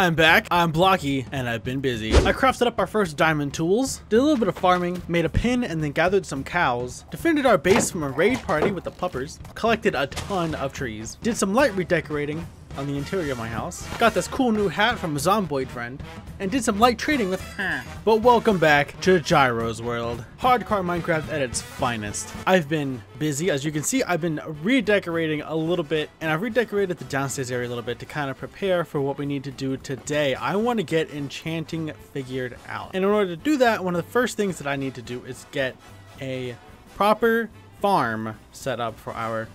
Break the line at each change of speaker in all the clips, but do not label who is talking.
I'm back, I'm Blocky, and I've been busy. I crafted up our first diamond tools, did a little bit of farming, made a pin and then gathered some cows, defended our base from a raid party with the puppers, collected a ton of trees, did some light redecorating, on the interior of my house. Got this cool new hat from a Zomboid friend, and did some light trading with. But welcome back to Jiro's World, hardcore Minecraft at its finest. I've been busy, as you can see, I've been redecorating a little bit, and I've redecorated the downstairs area a little bit to kind of prepare for what we need to do today. I want to get enchanting figured out. And in order to do that, one of the first things that I need to do is get a proper farm set up for our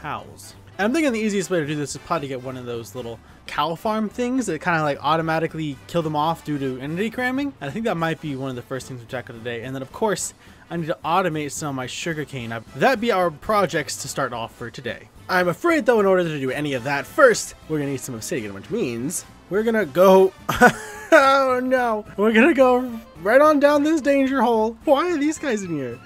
cows. I'm thinking the easiest way to do this is probably to get one of those little cow farm things that kind of like automatically kill them off due to entity cramming. And I think that might be one of the first things we tackle today. And then of course, I need to automate some of my sugarcane. That'd be our projects to start off for today. I'm afraid though, in order to do any of that, first, we're gonna need some obsidian, which means we're gonna go, oh no, we're gonna go right on down this danger hole. Why are these guys in here?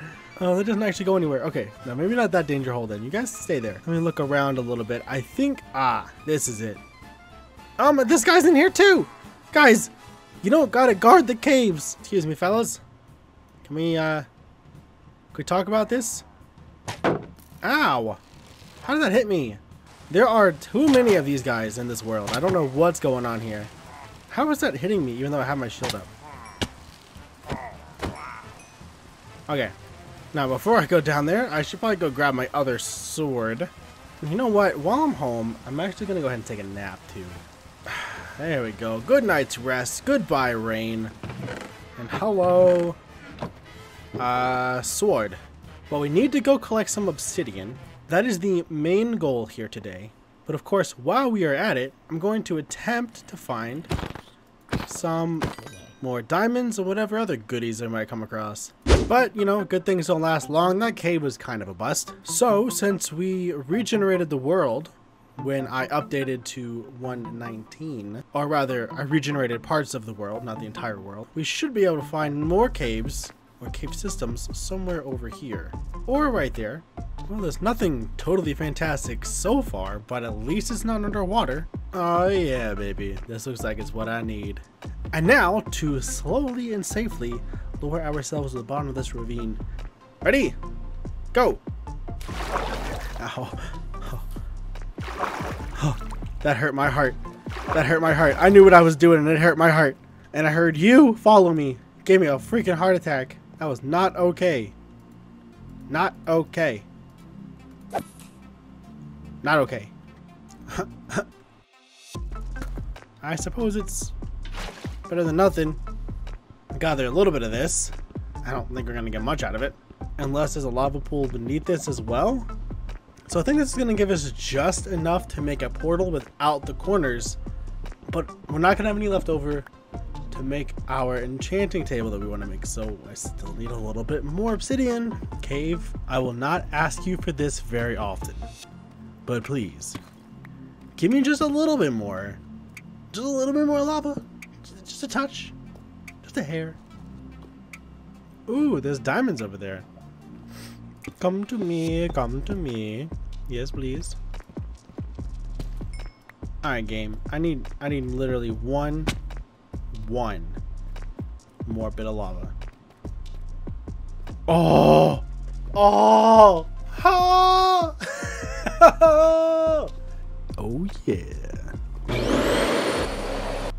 Oh, that doesn't actually go anywhere. Okay, now maybe not that danger hole then. You guys stay there. Let me look around a little bit. I think, ah, this is it. Um, this guy's in here too! Guys, you don't gotta guard the caves. Excuse me, fellas. Can we, uh, can we talk about this? Ow! How did that hit me? There are too many of these guys in this world. I don't know what's going on here. How is that hitting me even though I have my shield up? Okay, now, before I go down there, I should probably go grab my other sword. You know what? While I'm home, I'm actually going to go ahead and take a nap, too. There we go. Good night's rest. Goodbye, rain. And hello, uh, sword. Well, we need to go collect some obsidian. That is the main goal here today. But of course, while we are at it, I'm going to attempt to find some more diamonds or whatever other goodies I might come across. But, you know, good things don't last long. That cave was kind of a bust. So, since we regenerated the world when I updated to 119, or rather, I regenerated parts of the world, not the entire world, we should be able to find more caves or cave systems somewhere over here. Or right there. Well, there's nothing totally fantastic so far, but at least it's not underwater. Oh yeah, baby. This looks like it's what I need. And now, to slowly and safely lower ourselves to the bottom of this ravine. Ready? Go! Ow. Oh. Oh. That hurt my heart. That hurt my heart. I knew what I was doing and it hurt my heart. And I heard you follow me. Gave me a freaking heart attack. That was not okay. Not okay. Not okay. I suppose it's better than nothing gather a little bit of this. I don't think we're going to get much out of it. Unless there's a lava pool beneath this as well. So I think this is going to give us just enough to make a portal without the corners. But we're not going to have any left over to make our enchanting table that we want to make. So I still need a little bit more obsidian. Cave, I will not ask you for this very often. But please, give me just a little bit more. Just a little bit more lava. Just a touch. A hair. Ooh, there's diamonds over there. Come to me, come to me. Yes, please. Alright, game. I need I need literally one one more bit of lava. Oh! Oh! Oh! oh yeah.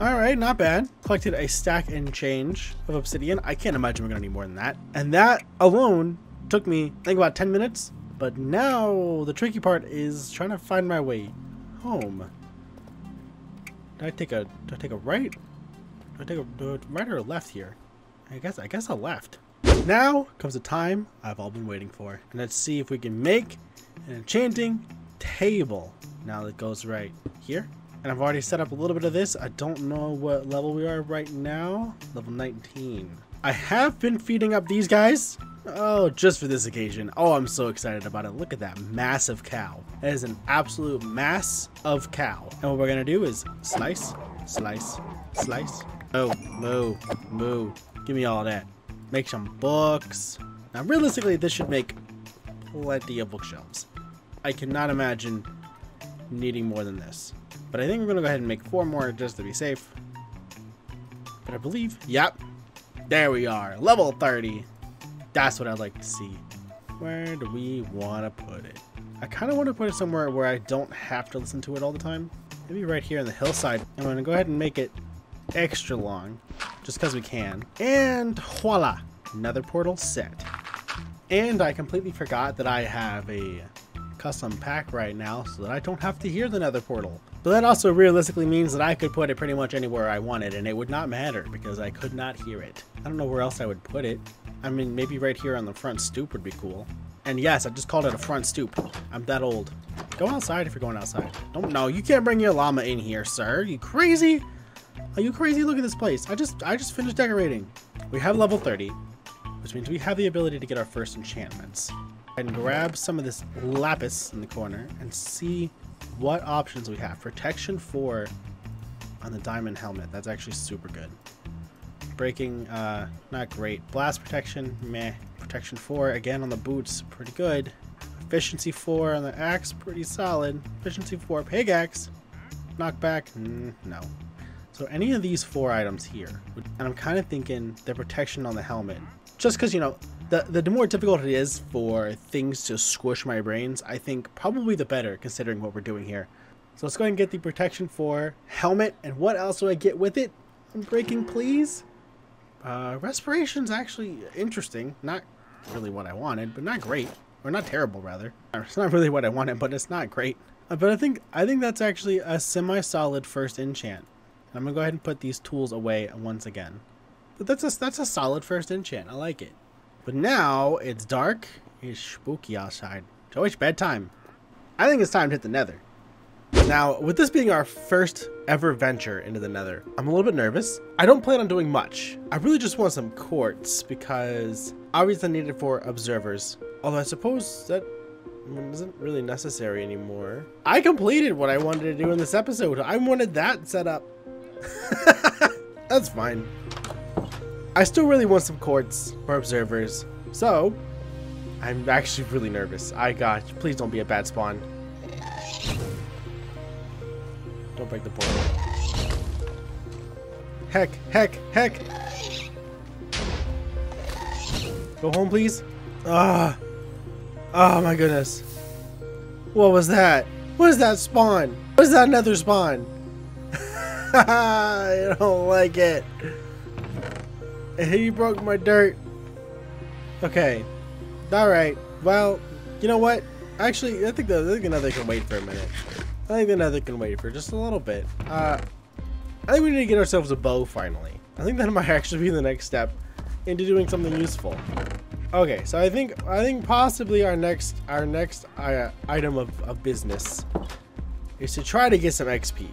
Alright, not bad. Collected a stack and change of obsidian. I can't imagine we're to need more than that. And that alone took me, I think, about 10 minutes. But now the tricky part is trying to find my way home. Did I take a, did I take a right? Do I take a, right or a left here? I guess, I guess I left. Now comes the time I've all been waiting for. And let's see if we can make an enchanting table. Now that goes right here. And I've already set up a little bit of this. I don't know what level we are right now. Level 19. I have been feeding up these guys. Oh, just for this occasion. Oh, I'm so excited about it. Look at that massive cow. That is an absolute mass of cow. And what we're to do is slice, slice, slice. Oh, moo, moo. Give me all that. Make some books. Now, realistically, this should make plenty of bookshelves. I cannot imagine needing more than this. But I think we're going to go ahead and make four more just to be safe. But I believe, yep, there we are, level 30. That's what I'd like to see. Where do we want to put it? I kind of want to put it somewhere where I don't have to listen to it all the time. Maybe right here on the hillside. I'm going to go ahead and make it extra long, just because we can. And voila, another portal set. And I completely forgot that I have a custom pack right now so that I don't have to hear the nether portal. But that also realistically means that I could put it pretty much anywhere I wanted and it would not matter because I could not hear it. I don't know where else I would put it. I mean, maybe right here on the front stoop would be cool. And yes, I just called it a front stoop. I'm that old. Go outside if you're going outside. Don't no, you can't bring your llama in here, sir. You crazy? Are you crazy? Look at this place. I just I just finished decorating. We have level 30, which means we have the ability to get our first enchantments. And grab some of this lapis in the corner and see what options we have. Protection 4 on the diamond helmet. That's actually super good. Breaking, uh, not great. Blast protection, meh. Protection 4, again on the boots, pretty good. Efficiency 4 on the axe, pretty solid. Efficiency 4 pickaxe. Knockback, mm, no. So any of these four items here, and I'm kind of thinking the protection on the helmet, just because, you know, the, the more difficult it is for things to squish my brains, I think probably the better considering what we're doing here. So let's go ahead and get the protection for helmet, and what else do I get with it? Unbreaking, please. Uh, respiration's actually interesting. Not really what I wanted, but not great. Or not terrible, rather. It's not really what I wanted, but it's not great. Uh, but I think I think that's actually a semi-solid first enchant. I'm gonna go ahead and put these tools away once again. But that's a, that's a solid first enchant. I like it. But now it's dark. It's spooky outside. It's bedtime. I think it's time to hit the nether. Now, with this being our first ever venture into the nether, I'm a little bit nervous. I don't plan on doing much. I really just want some quartz because obviously I need it for observers. Although I suppose that isn't really necessary anymore. I completed what I wanted to do in this episode. I wanted that set up. That's fine. I still really want some quartz for observers. So, I'm actually really nervous. I got, please don't be a bad spawn. Don't break the portal. Heck, heck, heck. Go home, please. Ah. Oh my goodness. What was that? What is that spawn? What is that another spawn? I don't like it. He broke my dirt. Okay. Alright. Well, you know what? Actually, I think, the, I think another can wait for a minute. I think another can wait for just a little bit. Uh, I think we need to get ourselves a bow finally. I think that might actually be the next step into doing something useful. Okay, so I think I think possibly our next our next uh, item of, of business is to try to get some XP.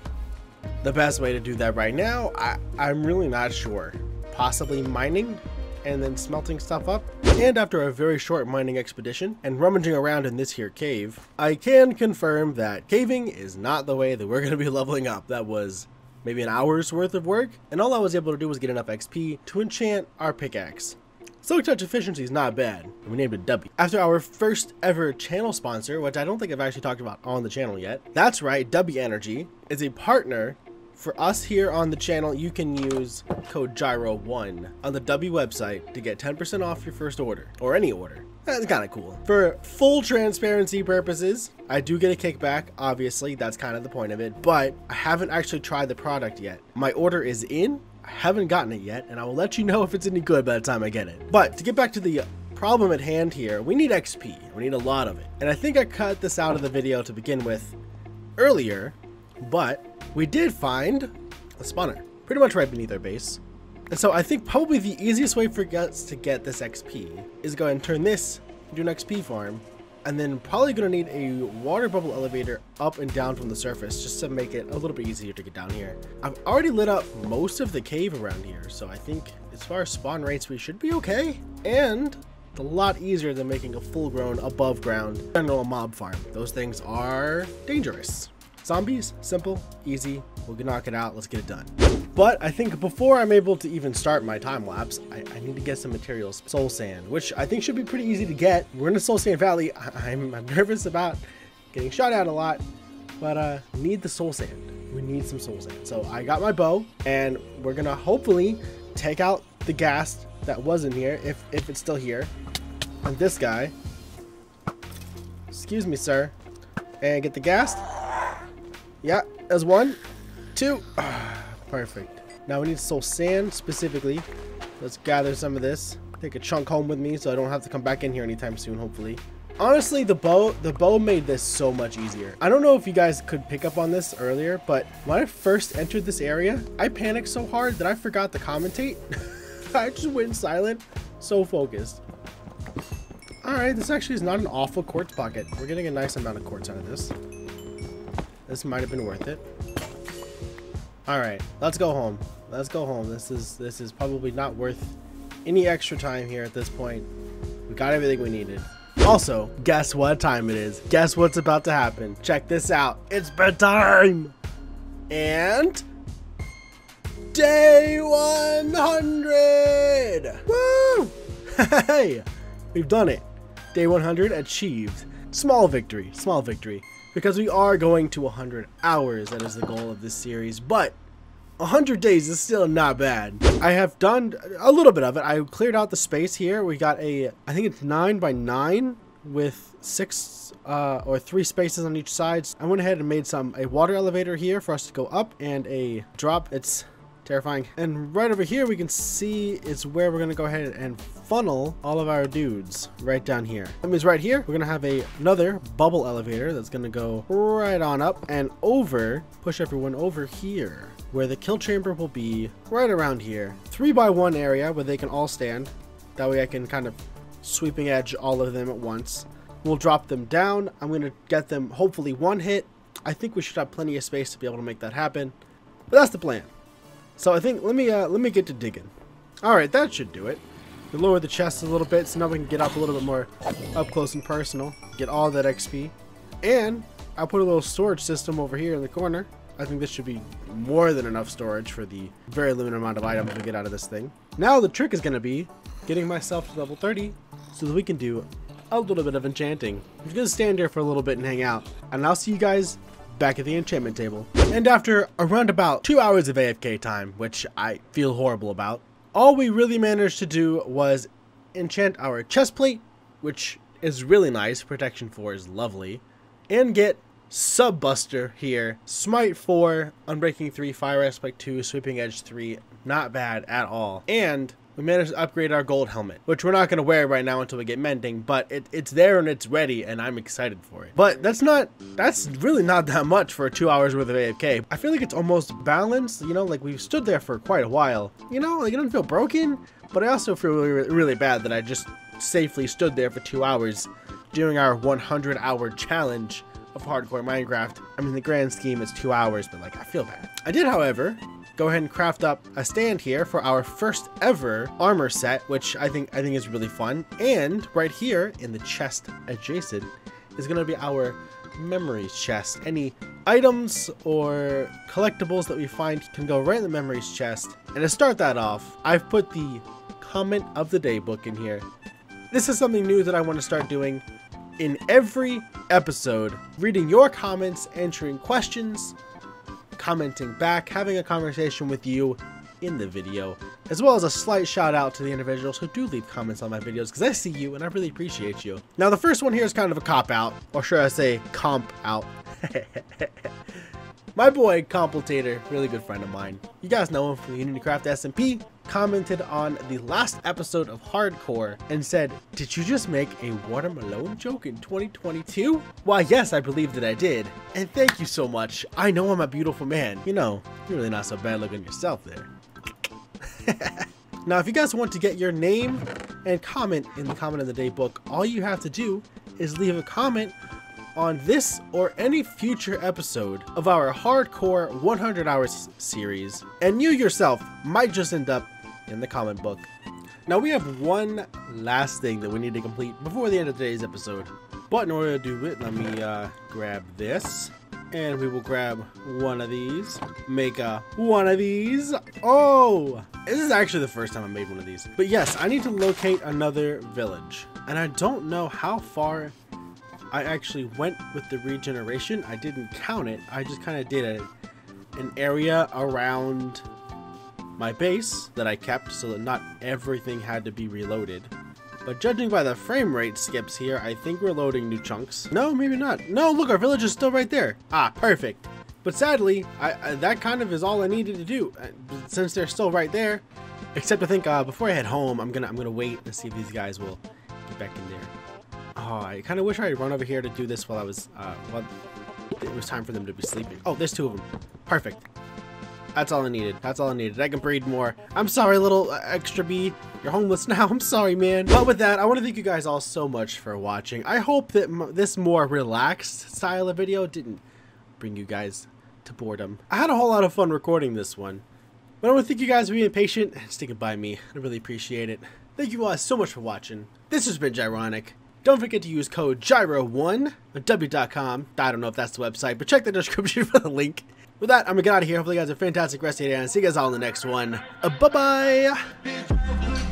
The best way to do that right now, I, I'm really not sure. Possibly mining and then smelting stuff up. And after a very short mining expedition and rummaging around in this here cave, I can confirm that caving is not the way that we're going to be leveling up. That was maybe an hour's worth of work, and all I was able to do was get enough XP to enchant our pickaxe. Silk Touch efficiency is not bad, and we named it Dubby. After our first ever channel sponsor, which I don't think I've actually talked about on the channel yet, that's right, Dubby Energy is a partner for us here on the channel, you can use code Jiro1 on the Dubby website to get 10% off your first order, or any order. That's kind of cool. For full transparency purposes, I do get a kickback, obviously, that's kind of the point of it, but I haven't actually tried the product yet. My order is in, I haven't gotten it yet, and I will let you know if it's any good by the time I get it. But to get back to the problem at hand here, we need XP. We need a lot of it. And I think I cut this out of the video to begin with earlier, but we did find a spawner, pretty much right beneath our base. And so I think probably the easiest way for us to get this XP is go and turn this into an XP farm, and then probably gonna need a water bubble elevator up and down from the surface just to make it a little bit easier to get down here. I've already lit up most of the cave around here, so I think as far as spawn rates, we should be okay. And it's a lot easier than making a full-grown, above-ground general mob farm. Those things are dangerous. Zombies, simple, easy, we'll knock it out, let's get it done. But I think before I'm able to even start my time lapse, I, I, need to get some materials. Soul sand, which I think should be pretty easy to get. We're in the Soul Sand Valley. I, I'm, I'm nervous about getting shot at a lot, but uh, need the soul sand. We need some soul sand. So I got my bow, and we're gonna hopefully take out the ghast that was in here, if if it's still here, and this guy. Excuse me, sir, and get the ghast. Yeah, there's one, two. Perfect. Now we need soul sand specifically. Let's gather some of this. Take a chunk home with me so I don't have to come back in here anytime soon, hopefully. Honestly, the bow the bow made this so much easier. I don't know if you guys could pick up on this earlier, but when I first entered this area, I panicked so hard that I forgot to commentate. I just went silent, so focused. Alright, this actually is not an awful quartz pocket. We're getting a nice amount of quartz out of this. This might have been worth it. Alright, let's go home. Let's go home. This is this is probably not worth any extra time here at this point. We got everything we needed. Also, guess what time it is? Guess what's about to happen? Check this out. It's bedtime! And... Day 100! Woo! Hey! We've done it. Day 100 achieved. Small victory. Small victory. Because we are going to 100 hours. That is the goal of this series. But 100 days is still not bad. I have done a little bit of it. I cleared out the space here. We got a, I think it's 9 by 9 with six uh, or three spaces on each side. I went ahead and made some a water elevator here for us to go up and a drop. It's terrifying. And right over here we can see is where we're to go ahead and funnel all of our dudes right down here. That means right here we're to have a, another bubble elevator that's to go right on up and over, push everyone over here where the kill chamber will be right around here. Three by one area where they can all stand. That way I can kind of sweeping edge all of them at once. We'll drop them down. I'm going to get them hopefully one hit. I think we should have plenty of space to be able to make that happen. But that's the plan. So I think let me uh, let me get to digging. All right, that should do it. We lower the chest a little bit so now we can get up a little bit more up close and personal. Get all that XP. And I'll put a little storage system over here in the corner. I think this should be more than enough storage for the very limited amount of items we get out of this thing. Now the trick is going to be getting myself to level 30 so that we can do a little bit of enchanting. I'm just going to stand here for a little bit and hang out. And I'll see you guys back at the enchantment table. And after around about two hours of AFK time, which I feel horrible about, all we really managed to do was enchant our chest plate, which is really nice, protection 4 is lovely, and get Subbuster here. Smite 4, Unbreaking 3, Fire Aspect 2, Sweeping Edge 3. Not bad at all. And we managed to upgrade our gold helmet, which we're not going to wear right now until we get mending, but it, it's there and it's ready, and I'm excited for it. But that's not, that's really not that much for two hours worth of AFK. I feel like it's almost balanced, you know, like we've stood there for quite a while. You know, like it doesn't feel broken, but I also feel really, really bad that I just safely stood there for two hours during our 100 hour challenge of hardcore Minecraft. I mean, the grand scheme is two hours, but like, I feel bad. I did, however, go ahead and craft up a stand here for our first ever armor set, which I think I think is really fun. And right here in the chest adjacent is going to be our memories chest. Any items or collectibles that we find can go right in the memories chest. And to start that off, I've put the comment of the day book in here. This is something new that I want to start doing in every episode, reading your comments, answering questions, commenting back, having a conversation with you in the video, as well as a slight shout out to the individuals who do leave comments on my videos because I see you and I really appreciate you. Now the first one here is kind of a cop out, or should I say comp out. My boy Completator, really good friend of mine. You guys know him from the UnityCraft SMP, commented on the last episode of Hardcore and said, Did you just make a watermelon joke in 2022? Why, yes, I believe that I did. And thank you so much. I know I'm a beautiful man. You know, you're really not so bad looking yourself there. now, if you guys want to get your name and comment in the comment of the day book, all you have to do is leave a comment on this or any future episode of our hardcore 100 hours series, and you yourself might just end up in the comment book. Now we have one last thing that we need to complete before the end of today's episode. But in order to do it, let me uh, grab this. And we will grab one of these. Make a one of these. Oh! This is actually the first time I made one of these. But yes, I need to locate another village. And I don't know how far I actually went with the regeneration. I didn't count it. I just kind of did a, an area around my base that I kept so that not everything had to be reloaded. But judging by the frame rate skips here, I think we're loading new chunks. No, maybe not. No, look, our village is still right there. Ah, perfect. But sadly, I, I, that kind of is all I needed to do. Uh, since they're still right there, except I think uh, before I head home, I'm gonna I'm gonna wait and see if these guys will get back in there. Oh, I kind of wish I had run over here to do this while I was uh, while it was time for them to be sleeping. Oh, there's two of them. Perfect. That's all I needed. That's all I needed. I can breed more. I'm sorry, little uh, extra bee. You're homeless now. I'm sorry, man. But with that, I want to thank you guys all so much for watching. I hope that this more relaxed style of video didn't bring you guys to boredom. I had a whole lot of fun recording this one. But I want to thank you guys for being patient and sticking by me. I really appreciate it. Thank you guys so much for watching. This has been Jironic. Don't forget to use code Jiro1 on Dubby.com. I don't know if that's the website, but check the description for the link. With that, I'm gonna get out of here. Hopefully you guys have a fantastic rest of your day, and I'll see you guys all in the next one. Uh, bye-bye!